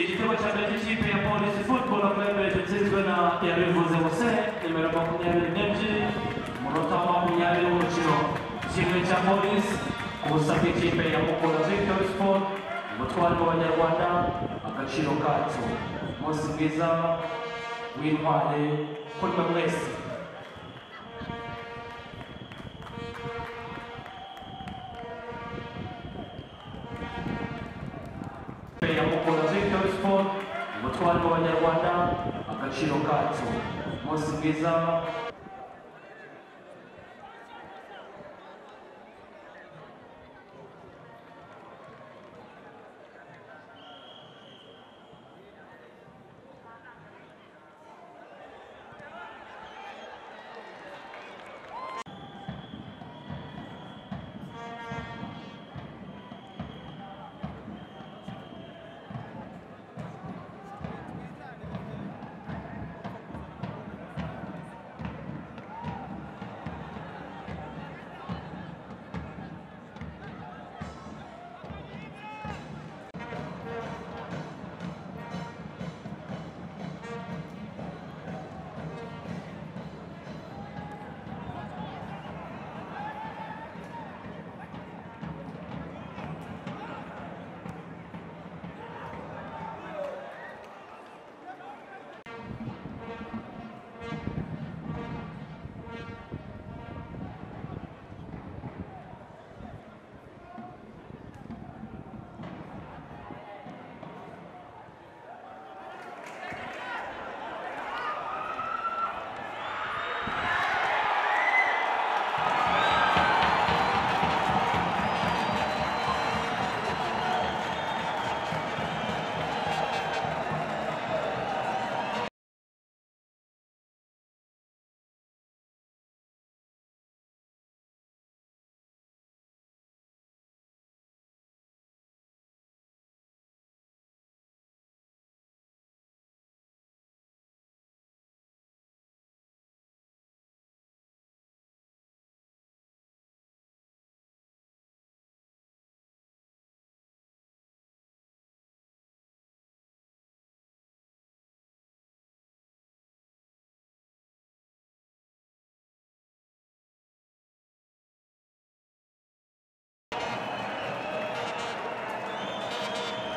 Edităm de participie a Policy Football of Members de Zizbana Yarevo Zemose, de 4 Yarevo Nemji, monotama Yarevo Ochiro. O Polis, kusapichipe ya Mokolo Victory Sport, mutwalo wa Nyarwanda, agaciro katso. Mosigiza, Winwale, Kulma Mwesi. Umutwaro w'abanyarwanda agaciro kacu. Umunsi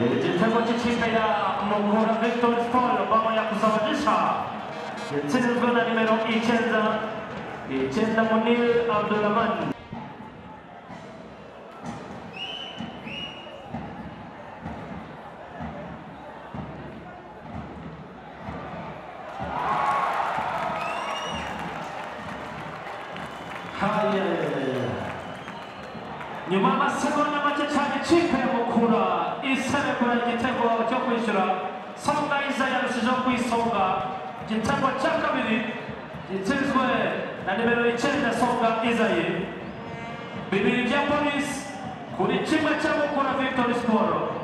Przeciwnego Mokora Wiktor z Polu, Bała jako Sawadysza. Ceny zgoda numer 10, 10 Munir Abdulrahman. Haye. Nyuma masikona machachaji chipe Mokora. 一生命から一天国を教訓しろ、その大災難史上不一層が、一天国を教訓に、一天国へ、何べの一天の層が、いざい。ビビリジャポニス、これ、チームチャボコラフィクトリスコール。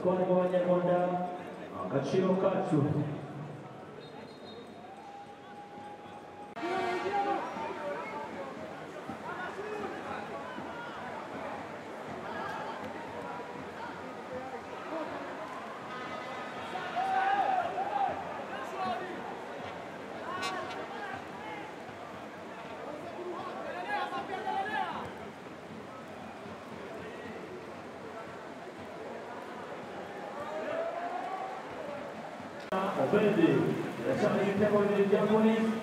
twali mu banyarwanda agaciro kacu. Bende, Rashani Temple Japanese,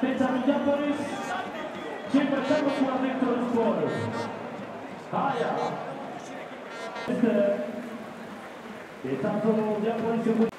Pensami Giapponese, 100% sulla lettura. Kaya. Yeter. Yeter. Yeter. Yeter.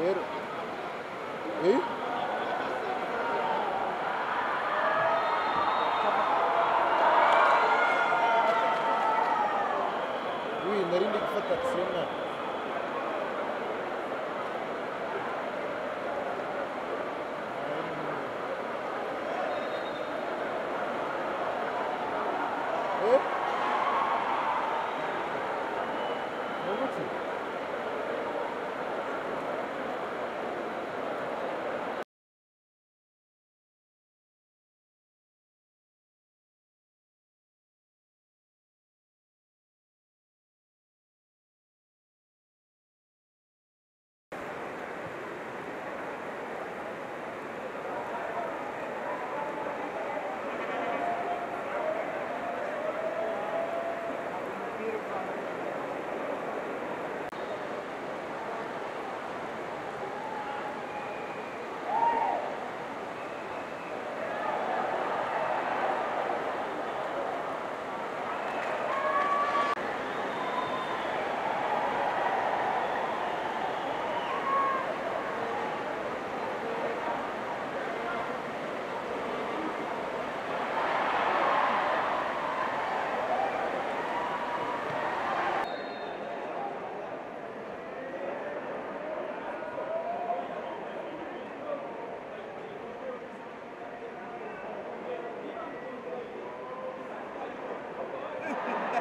Pedro.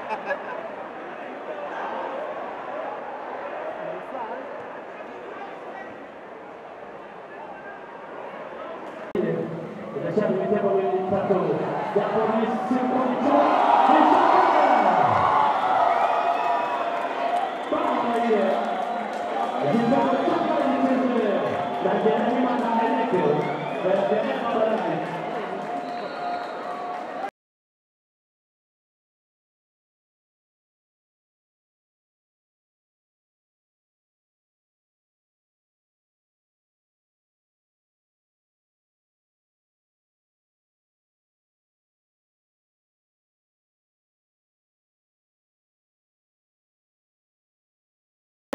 Gracias.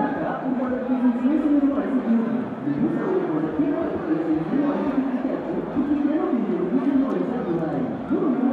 Thank you.